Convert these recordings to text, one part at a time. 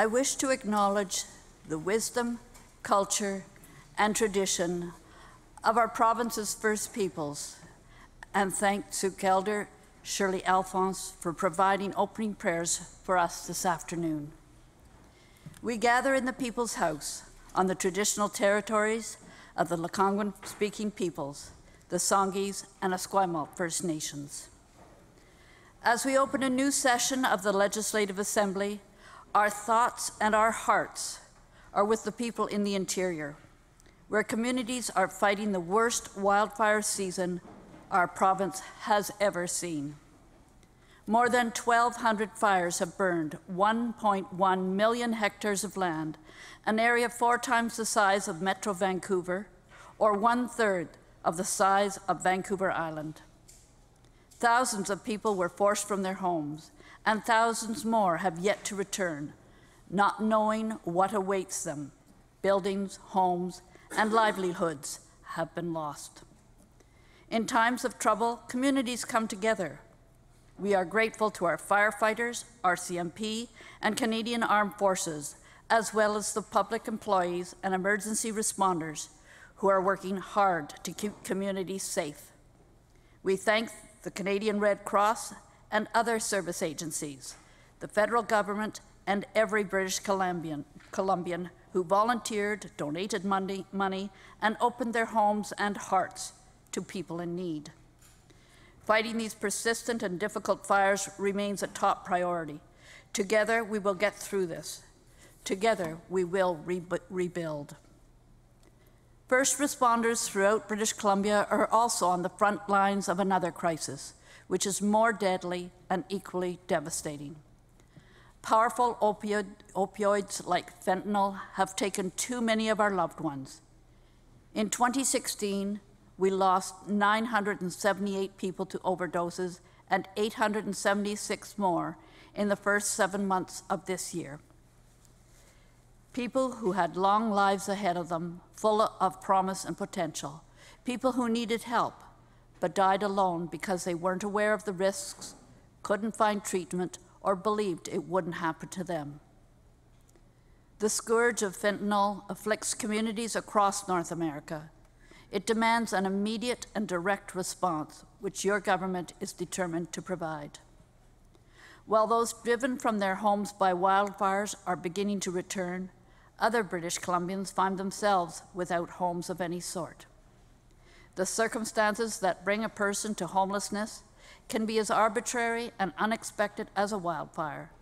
I wish to acknowledge the wisdom, culture, and tradition of our province's First Peoples and thank Sue Elder Shirley Alphonse for providing opening prayers for us this afternoon. We gather in the People's House on the traditional territories of the Lekwungen speaking peoples, the Songhees and Esquimalt First Nations. As we open a new session of the Legislative Assembly, our thoughts and our hearts are with the people in the interior, where communities are fighting the worst wildfire season our province has ever seen. More than 1,200 fires have burned 1.1 million hectares of land, an area four times the size of Metro Vancouver, or one third of the size of Vancouver Island. Thousands of people were forced from their homes, and thousands more have yet to return, not knowing what awaits them. Buildings, homes, and livelihoods have been lost. In times of trouble, communities come together we are grateful to our firefighters, RCMP, and Canadian Armed Forces, as well as the public employees and emergency responders who are working hard to keep communities safe. We thank the Canadian Red Cross and other service agencies, the federal government, and every British Columbian, Columbian who volunteered, donated money, money, and opened their homes and hearts to people in need. Fighting these persistent and difficult fires remains a top priority. Together, we will get through this. Together, we will re rebuild. First responders throughout British Columbia are also on the front lines of another crisis, which is more deadly and equally devastating. Powerful opioid, opioids like fentanyl have taken too many of our loved ones. In 2016, we lost 978 people to overdoses and 876 more in the first seven months of this year. People who had long lives ahead of them, full of promise and potential. People who needed help, but died alone because they weren't aware of the risks, couldn't find treatment, or believed it wouldn't happen to them. The scourge of fentanyl afflicts communities across North America, it demands an immediate and direct response, which your government is determined to provide. While those driven from their homes by wildfires are beginning to return, other British Columbians find themselves without homes of any sort. The circumstances that bring a person to homelessness can be as arbitrary and unexpected as a wildfire,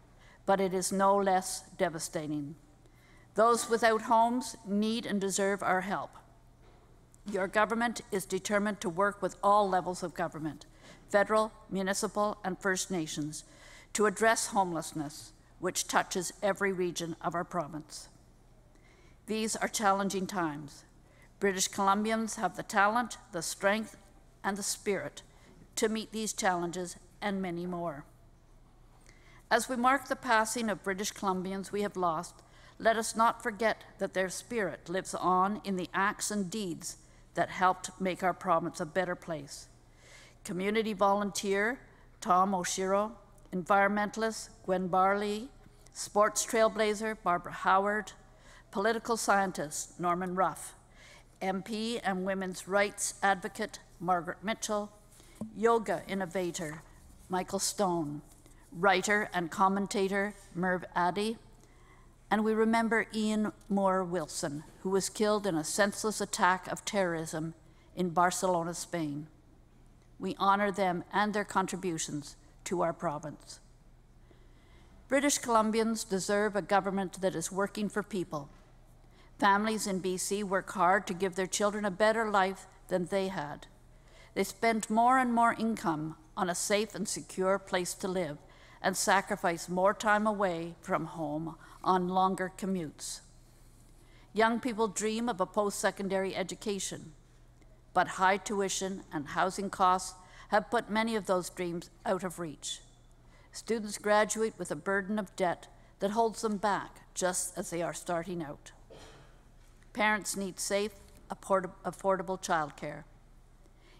but it is no less devastating. Those without homes need and deserve our help. Your government is determined to work with all levels of government, federal, municipal, and First Nations, to address homelessness, which touches every region of our province. These are challenging times. British Columbians have the talent, the strength, and the spirit to meet these challenges and many more. As we mark the passing of British Columbians we have lost, let us not forget that their spirit lives on in the acts and deeds that helped make our province a better place. Community volunteer Tom Oshiro, environmentalist Gwen Barlee, sports trailblazer Barbara Howard, political scientist Norman Ruff, MP and women's rights advocate Margaret Mitchell, yoga innovator Michael Stone, writer and commentator Merv Addy, and we remember Ian Moore Wilson, who was killed in a senseless attack of terrorism in Barcelona, Spain. We honor them and their contributions to our province. British Columbians deserve a government that is working for people. Families in BC work hard to give their children a better life than they had. They spend more and more income on a safe and secure place to live and sacrifice more time away from home on longer commutes. Young people dream of a post secondary education, but high tuition and housing costs have put many of those dreams out of reach. Students graduate with a burden of debt that holds them back just as they are starting out. Parents need safe, affordable childcare.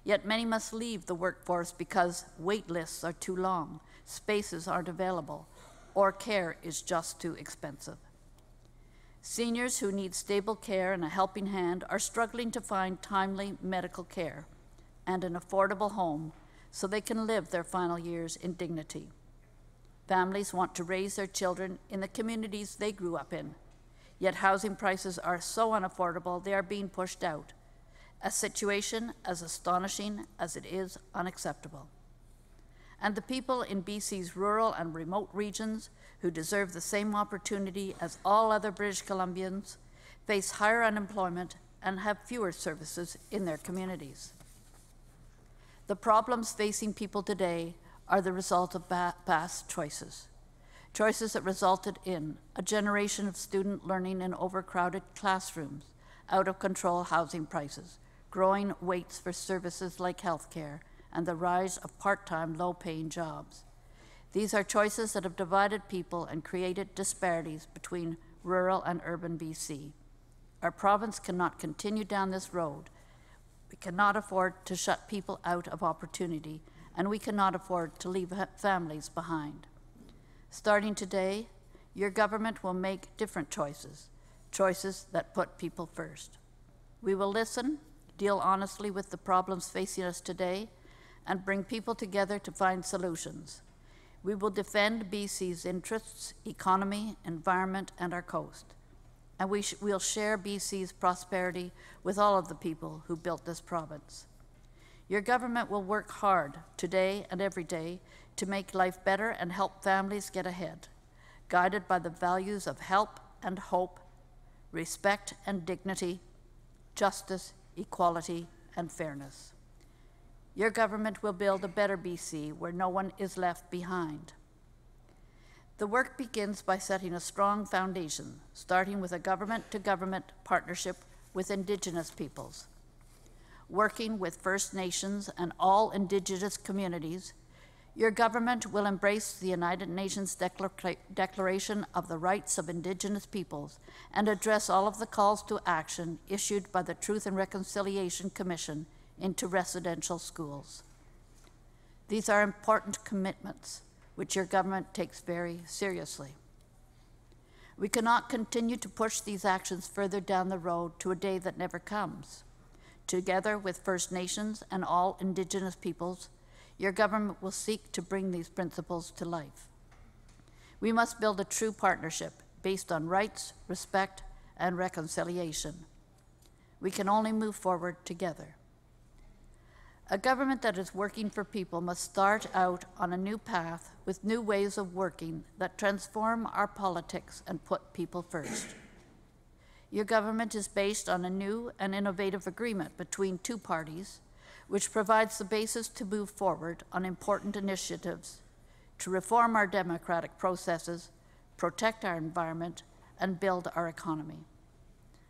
Yet many must leave the workforce because wait lists are too long, spaces aren't available, or care is just too expensive. Seniors who need stable care and a helping hand are struggling to find timely medical care and an affordable home so they can live their final years in dignity. Families want to raise their children in the communities they grew up in, yet housing prices are so unaffordable they are being pushed out, a situation as astonishing as it is unacceptable. And the people in BC's rural and remote regions who deserve the same opportunity as all other British Columbians face higher unemployment and have fewer services in their communities. The problems facing people today are the result of past choices. Choices that resulted in a generation of student learning in overcrowded classrooms, out of control housing prices, growing waits for services like healthcare, and the rise of part time, low paying jobs. These are choices that have divided people and created disparities between rural and urban BC. Our province cannot continue down this road we cannot afford to shut people out of opportunity, and we cannot afford to leave families behind. Starting today, your government will make different choices, choices that put people first. We will listen, deal honestly with the problems facing us today, and bring people together to find solutions. We will defend BC's interests, economy, environment, and our coast and we we'll share BC's prosperity with all of the people who built this province. Your government will work hard today and every day to make life better and help families get ahead, guided by the values of help and hope, respect and dignity, justice, equality, and fairness. Your government will build a better BC where no one is left behind. The work begins by setting a strong foundation, starting with a government to government partnership with Indigenous peoples. Working with First Nations and all Indigenous communities, your government will embrace the United Nations Declar- Declaration of the Rights of Indigenous Peoples and address all of the calls to action issued by the Truth and Reconciliation Commission into residential schools. These are important commitments which your government takes very seriously. We cannot continue to push these actions further down the road to a day that never comes. Together with First Nations and all Indigenous peoples, your government will seek to bring these principles to life. We must build a true partnership based on rights, respect, and reconciliation. We can only move forward together. A government that is working for people must start out on a new path with new ways of working that transform our politics and put people first. Your government is based on a new and innovative agreement between two parties, which provides the basis to move forward on important initiatives to reform our democratic processes, protect our environment, and build our economy.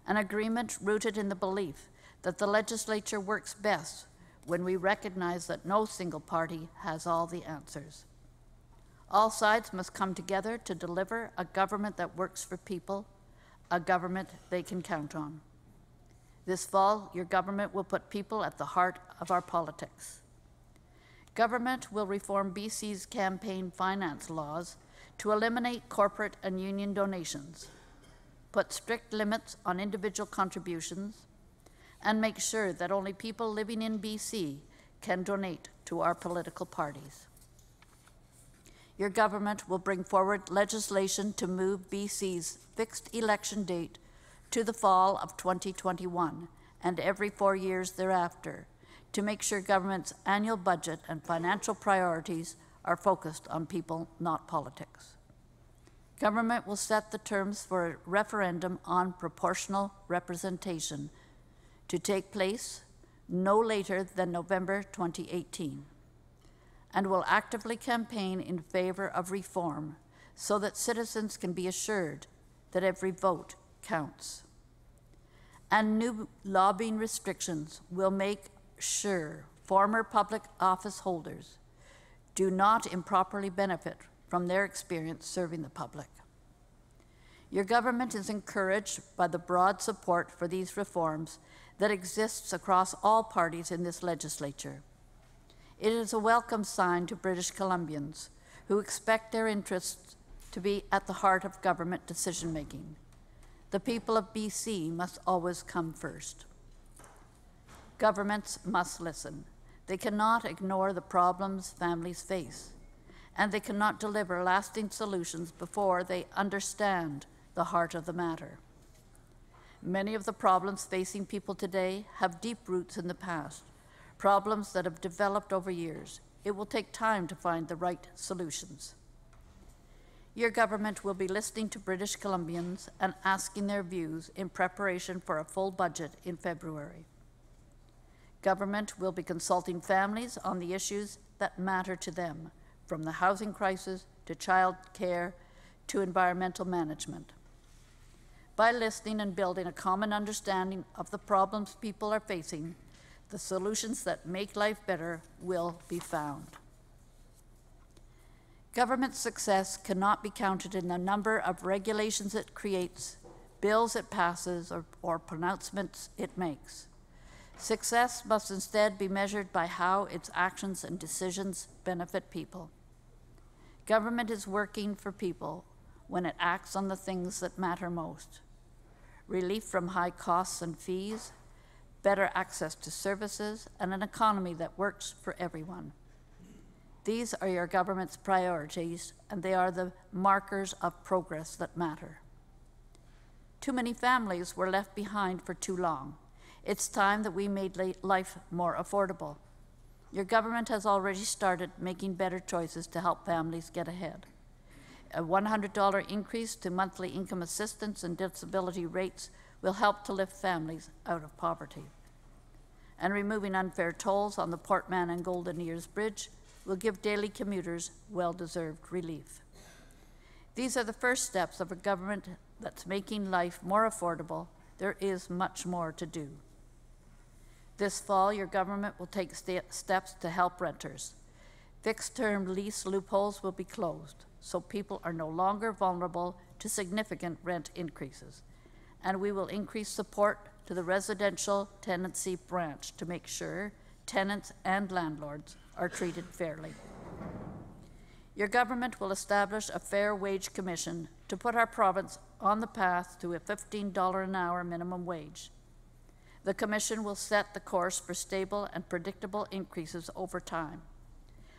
An agreement rooted in the belief that the legislature works best when we recognize that no single party has all the answers. All sides must come together to deliver a government that works for people, a government they can count on. This fall, your government will put people at the heart of our politics. Government will reform BC's campaign finance laws to eliminate corporate and union donations, put strict limits on individual contributions, and make sure that only people living in BC can donate to our political parties. Your government will bring forward legislation to move BC's fixed election date to the fall of 2021 and every four years thereafter to make sure government's annual budget and financial priorities are focused on people, not politics. Government will set the terms for a referendum on proportional representation to take place no later than November 2018 and will actively campaign in favor of reform so that citizens can be assured that every vote counts. And new lobbying restrictions will make sure former public office holders do not improperly benefit from their experience serving the public. Your government is encouraged by the broad support for these reforms that exists across all parties in this legislature. It is a welcome sign to British Columbians who expect their interests to be at the heart of government decision making. The people of BC must always come first. Governments must listen. They cannot ignore the problems families face, and they cannot deliver lasting solutions before they understand the heart of the matter. Many of the problems facing people today have deep roots in the past, problems that have developed over years. It will take time to find the right solutions. Your government will be listening to British Columbians and asking their views in preparation for a full budget in February. Government will be consulting families on the issues that matter to them, from the housing crisis to child care to environmental management. By listening and building a common understanding of the problems people are facing, the solutions that make life better will be found. Government success cannot be counted in the number of regulations it creates, bills it passes, or, or, pronouncements it makes. Success must instead be measured by how its actions and decisions benefit people. Government is working for people when it acts on the things that matter most relief from high costs and fees, better access to services, and an economy that works for everyone. These are your government's priorities, and they are the markers of progress that matter. Too many families were left behind for too long. It's time that we made life more affordable. Your government has already started making better choices to help families get ahead. A $100 increase to monthly income assistance and disability rates will help to lift families out of poverty. And removing unfair tolls on the Port Mann and Golden Ears Bridge will give daily commuters well deserved relief. These are the first steps of a government that's making life more affordable. There is much more to do. This fall, your government will take st steps to help renters. Fixed term lease loopholes will be closed, so people are no longer vulnerable to significant rent increases. And we will increase support to the residential tenancy branch to make sure tenants and landlords are treated fairly. Your government will establish a fair wage commission to put our province on the path to a $15 an hour minimum wage. The commission will set the course for stable and predictable increases over time,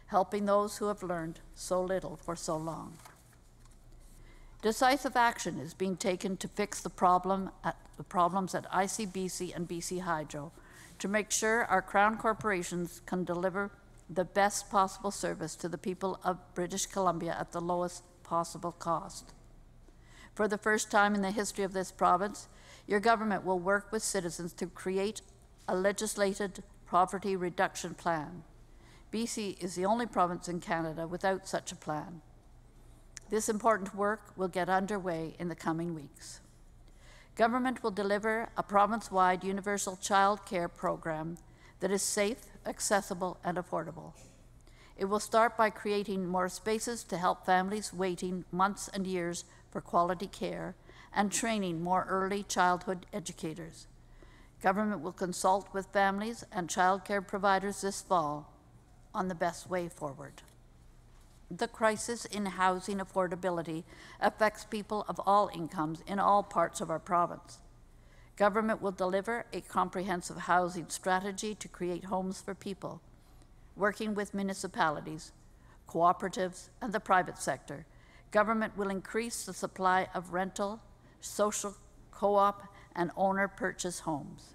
helping those who have learned so little for so long. Decisive action is being taken to fix the, problem at, the problems at ICBC and BC Hydro to make sure our Crown corporations can deliver the best possible service to the people of British Columbia at the lowest possible cost. For the first time in the history of this province, your government will work with citizens to create a legislated poverty reduction plan. BC is the only province in Canada without such a plan. This important work will get underway in the coming weeks. Government will deliver a province wide universal child care program that is safe, accessible, and affordable. It will start by creating more spaces to help families waiting months and years for quality care and training more early childhood educators. Government will consult with families and child care providers this fall on the best way forward. The crisis in housing affordability affects people of all incomes in all parts of our province. Government will deliver a comprehensive housing strategy to create homes for people, working with municipalities, cooperatives, and the private sector. Government will increase the supply of rental, social, co-op, and owner purchase homes.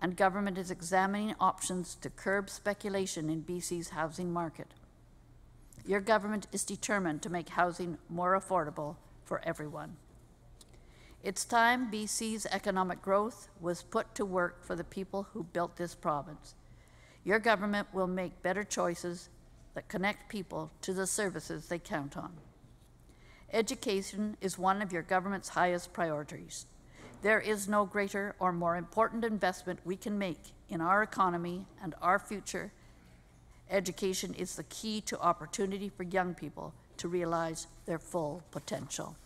And government is examining options to curb speculation in BC's housing market. Your government is determined to make housing more affordable for everyone. It's time BC's economic growth was put to work for the people who built this province. Your government will make better choices that connect people to the services they count on. Education is one of your government's highest priorities. There is no greater or more important investment we can make in our economy and our future Education is the key to opportunity for young people to realize their full potential.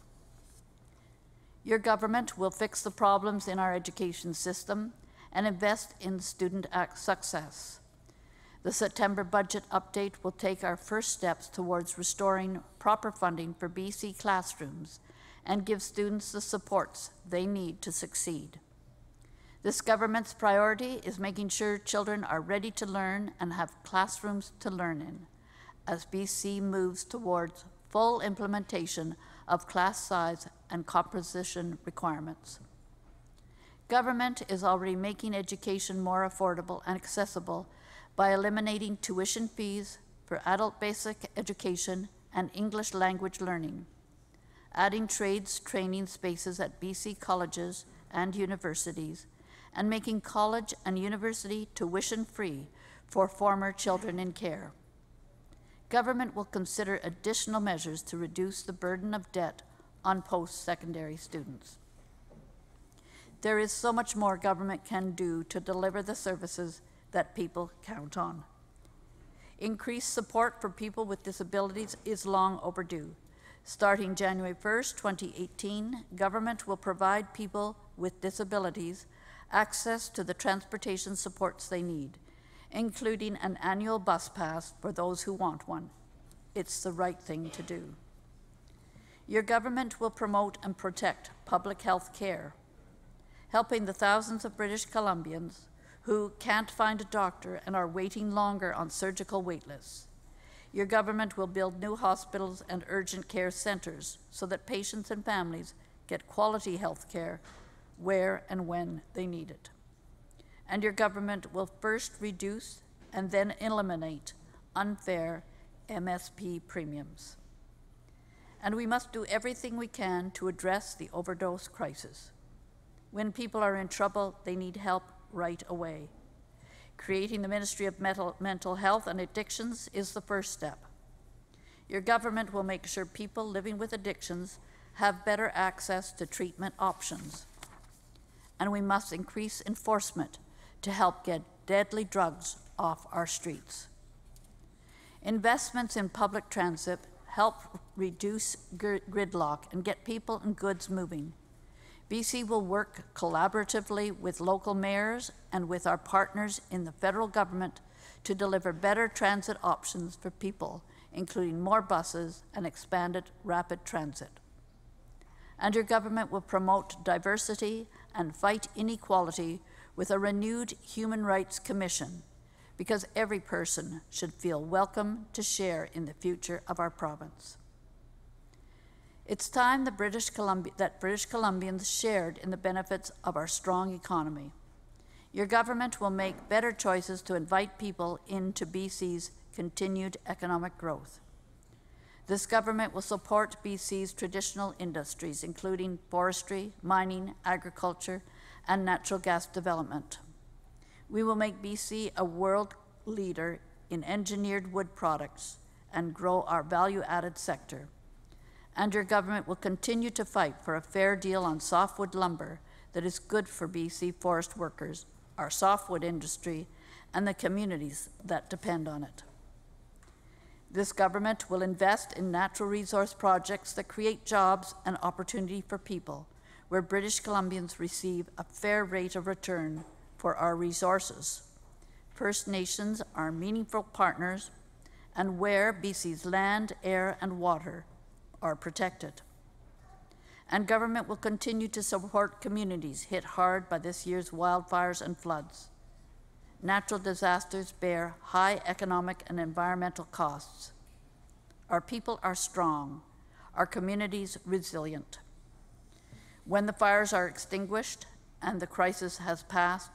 Your government will fix the problems in our education system and invest in student success. The September budget update will take our first steps towards restoring proper funding for BC classrooms and give students the supports they need to succeed. This government's priority is making sure children are ready to learn and have classrooms to learn in as BC moves towards full implementation of class size and composition requirements. Government is already making education more affordable and accessible by eliminating tuition fees for adult basic education and English language learning, adding trades training spaces at BC colleges and universities, and making college and university tuition free for former children in care. Government will consider additional measures to reduce the burden of debt on post secondary students. There is so much more government can do to deliver the services that people count on. Increased support for people with disabilities is long overdue. Starting January 1st, 2018, government will provide people with disabilities access to the transportation supports they need, including an annual bus pass for those who want one. It's the right thing to do. Your government will promote and protect public health care helping the thousands of British Columbians who can't find a doctor and are waiting longer on surgical waitlists. Your government will build new hospitals and urgent care centers so that patients and families get quality health care where and when they need it. And your government will first reduce and then eliminate unfair MSP premiums. And we must do everything we can to address the overdose crisis. When people are in trouble, they need help right away. Creating the Ministry of Mental, Health and Addictions is the first step. Your government will make sure people living with addictions have better access to treatment options. And we must increase enforcement to help get deadly drugs off our streets. Investments in public transit help reduce gridlock and get people and goods moving. BC will work collaboratively with local mayors and with our partners in the federal government to deliver better transit options for people, including more buses and expanded rapid transit. And your government will promote diversity and fight inequality with a renewed Human Rights Commission because every person should feel welcome to share in the future of our province. It's time British that British Columbians shared in the benefits of our strong economy. Your government will make better choices to invite people into BC's continued economic growth. This government will support BC's traditional industries, including forestry, mining, agriculture, and natural gas development. We will make BC a world leader in engineered wood products and grow our value added sector and your government will continue to fight for a fair deal on softwood lumber that is good for BC forest workers, our softwood industry, and the communities that depend on it. This government will invest in natural resource projects that create jobs and opportunity for people, where British Columbians receive a fair rate of return for our resources. First Nations are meaningful partners, and where BC's land, air, and water are protected. And government will continue to support communities hit hard by this year's wildfires and floods. Natural disasters bear high economic and environmental costs. Our people are strong, our communities resilient. When the fires are extinguished and the crisis has passed,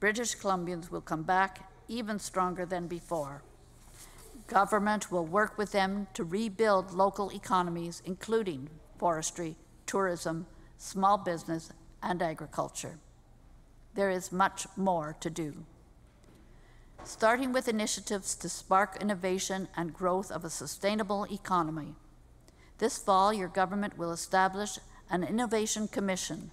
British Columbians will come back even stronger than before. Government will work with them to rebuild local economies, including forestry, tourism, small business, and agriculture. There is much more to do. Starting with initiatives to spark innovation and growth of a sustainable economy. This fall, your government will establish an Innovation Commission,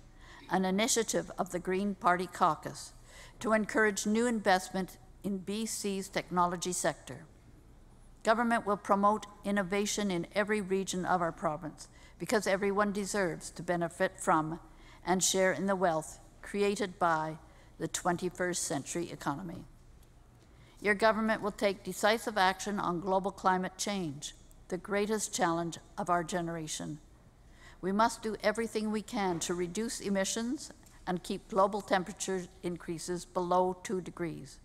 an initiative of the Green Party caucus, to encourage new investment in BC's technology sector. Government will promote innovation in every region of our province because everyone deserves to benefit from and share in the wealth created by the 21st century economy. Your government will take decisive action on global climate change, the greatest challenge of our generation. We must do everything we can to reduce emissions and keep global temperature increases below 2 degrees.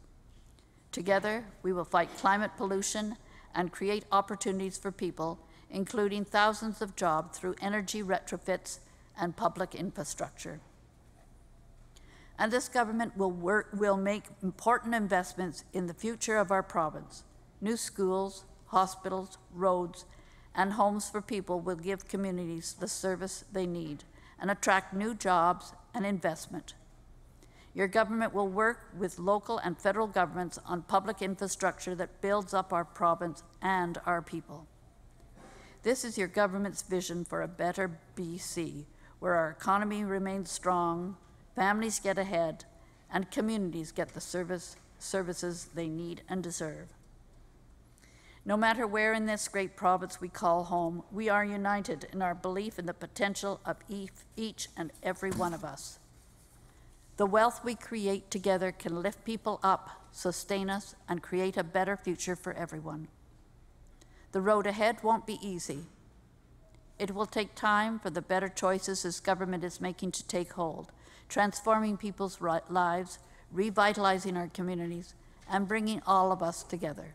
Together, we will fight climate pollution and create opportunities for people, including thousands of jobs through energy retrofits and public infrastructure. And this government will, work, will make important investments in the future of our province. New schools, hospitals, roads, and homes for people will give communities the service they need and attract new jobs and investment. Your government will work with local and federal governments on public infrastructure that builds up our province and our people. This is your government's vision for a better BC, where our economy remains strong, families get ahead, and communities get the service, services they need and deserve. No matter where in this great province we call home, we are united in our belief in the potential of each and every one of us. The wealth we create together can lift people up, sustain us, and create a better future for everyone. The road ahead won't be easy. It will take time for the better choices this government is making to take hold, transforming people's lives, revitalizing our communities, and bringing all of us together.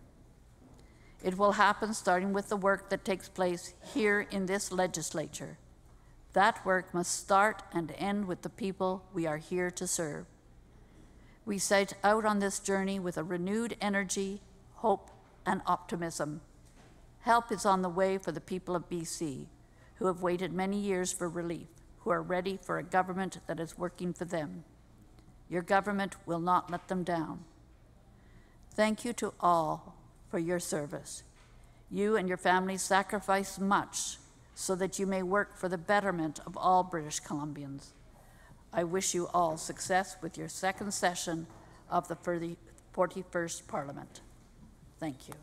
It will happen starting with the work that takes place here in this legislature. That work must start and end with the people we are here to serve. We set out on this journey with a renewed energy, hope, and optimism. Help is on the way for the people of BC, who have waited many years for relief, who are ready for a government that is working for them. Your government will not let them down. Thank you to all for your service. You and your families sacrifice much so that you may work for the betterment of all British Columbians. I wish you all success with your second session of the 41st Parliament. Thank you.